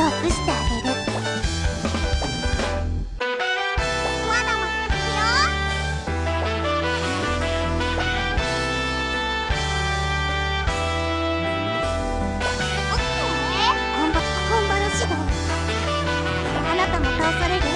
トップしてあげる。いくよ。オッケー。の指導。あなたも倒される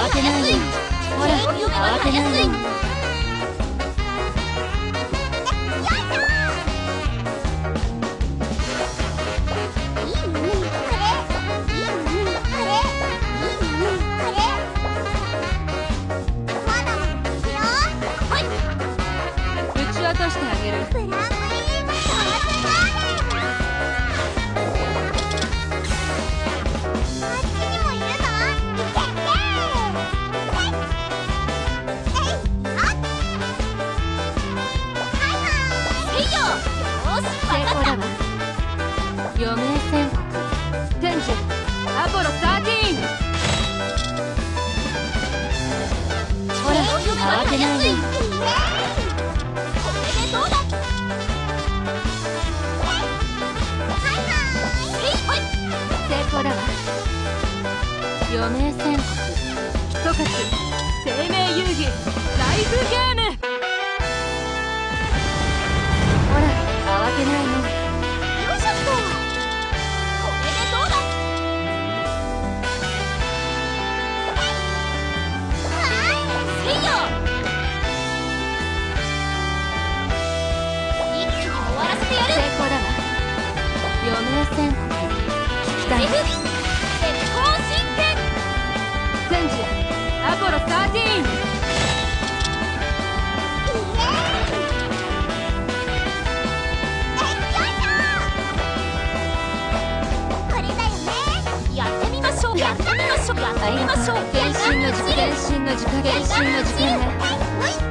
慌てないよほら慌てないよ余命宣告ひとかつ生命遊戯ライフゲームほら慌てないのよいしょっとこれでどうだはいせいよ一気に終わらせてやる成功だわ余命宣告聞きた。い戦時アポロ13やってみましょうやってみましょう変身の時間の時間の時間